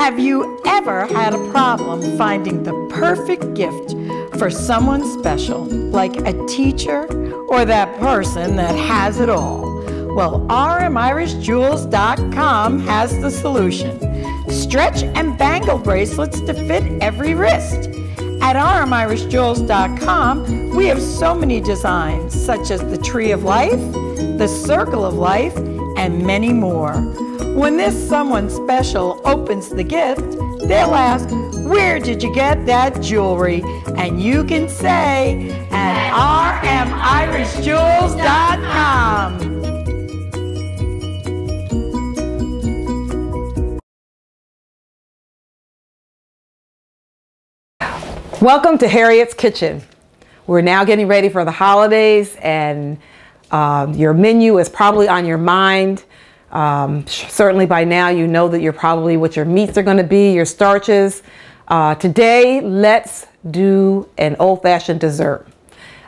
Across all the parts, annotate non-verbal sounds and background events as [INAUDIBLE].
Have you ever had a problem finding the perfect gift for someone special, like a teacher or that person that has it all? Well, RMIrishJewels.com has the solution. Stretch and bangle bracelets to fit every wrist. At RMIrishJewels.com, we have so many designs, such as the Tree of Life, the Circle of Life, and many more. When this someone special opens the gift, they'll ask, Where did you get that jewelry? And you can say, At RMIrishJewels.com. Welcome to Harriet's Kitchen. We're now getting ready for the holidays, and um, your menu is probably on your mind. Um, certainly by now, you know that you're probably what your meats are going to be, your starches. Uh, today, let's do an old fashioned dessert.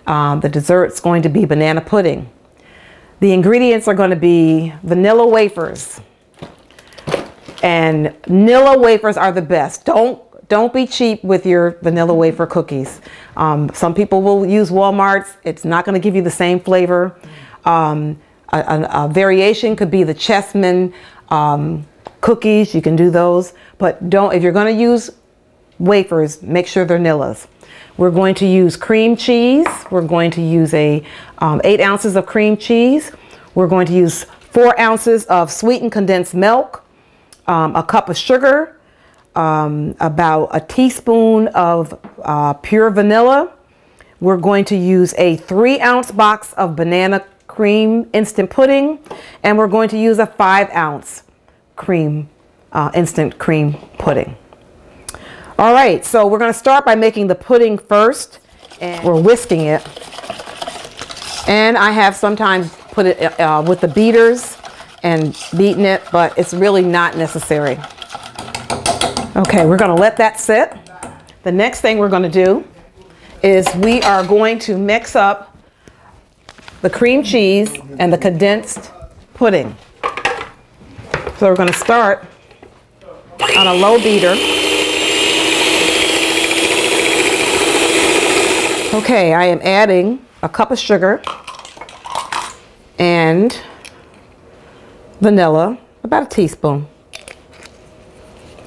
Um, the dessert's going to be banana pudding. The ingredients are going to be vanilla wafers. And Nilla wafers are the best. Don't don't be cheap with your vanilla wafer cookies. Um, some people will use Walmart's. It's not going to give you the same flavor. Um, a, a, a, variation could be the chessmen um, cookies. You can do those. But don't, if you're going to use wafers, make sure they're Nillas. We're going to use cream cheese. We're going to use a um, eight ounces of cream cheese. We're going to use four ounces of sweetened condensed milk, um, a cup of sugar, um, about a teaspoon of uh, pure vanilla. We're going to use a three ounce box of banana cream instant pudding, and we're going to use a five ounce cream, uh, instant cream pudding. All right, so we're gonna start by making the pudding first, and we're whisking it. And I have sometimes put it uh, with the beaters and beaten it, but it's really not necessary. Okay, we're gonna let that sit. The next thing we're gonna do is we are going to mix up the cream cheese and the condensed pudding. So we're gonna start on a low beater. Okay, I am adding a cup of sugar and vanilla, about a teaspoon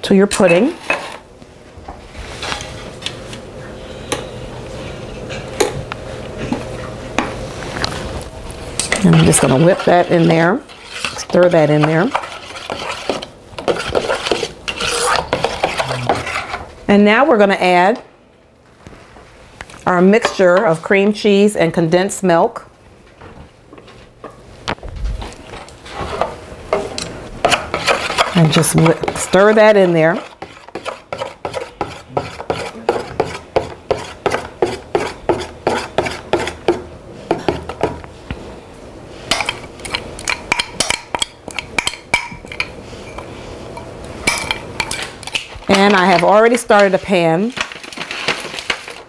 to your pudding. And I'm just going to whip that in there, stir that in there. And now we're going to add our mixture of cream cheese and condensed milk. and just stir that in there. And I have already started a pan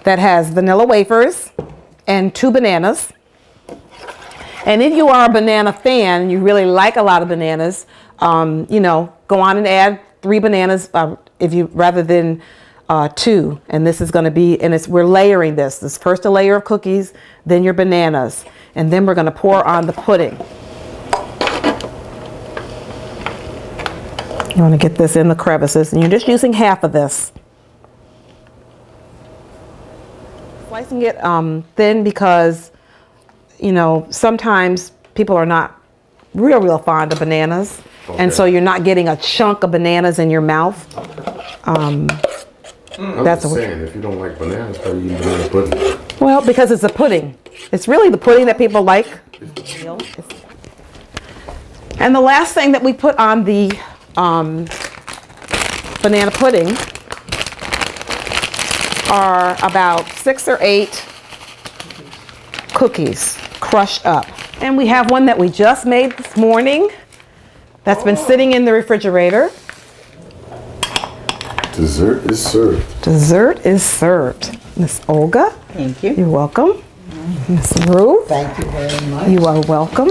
that has vanilla wafers and two bananas. And if you are a banana fan, and you really like a lot of bananas, um, you know, go on and add three bananas uh, if you rather than uh, two. And this is going to be, and it's we're layering this. This first a layer of cookies, then your bananas, and then we're going to pour on the pudding. You want to get this in the crevices, and you're just using half of this. Slicing it um, thin because, you know, sometimes people are not real, real fond of bananas. Okay. And so you're not getting a chunk of bananas in your mouth. Um, I'm that's just saying, if you don't like bananas, how you eat banana pudding? Well, because it's a pudding. It's really the pudding that people like. And the last thing that we put on the um, banana pudding are about six or eight cookies crushed up. And we have one that we just made this morning that's been sitting in the refrigerator. Dessert is served. Dessert is served. Miss Olga. Thank you. You're welcome. Miss Rue. Thank you very much. You are welcome.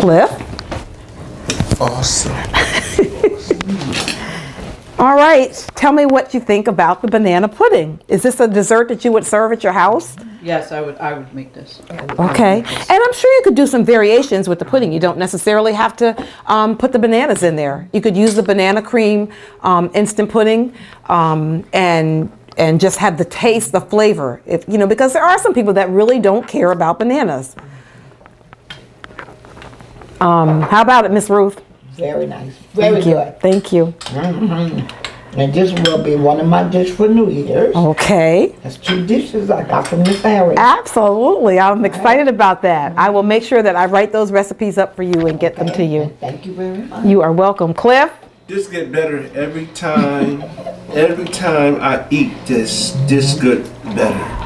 Cliff. Awesome. [LAUGHS] All right, tell me what you think about the banana pudding. Is this a dessert that you would serve at your house? Yes, I would, I would make this. Okay, and I'm sure you could do some variations with the pudding. You don't necessarily have to um, put the bananas in there. You could use the banana cream um, instant pudding um, and and just have the taste, the flavor. If you know, because there are some people that really don't care about bananas. Um, how about it, Miss Ruth? Very nice. Very Thank you. good. Thank you. And this will be one of my dishes for New Year's. Okay. That's two dishes I got from Miss Harry. Absolutely. I'm excited about that. I will make sure that I write those recipes up for you and get them to you. Thank you very much. You are welcome. Cliff? This get better every time. Every time I eat this, this good better.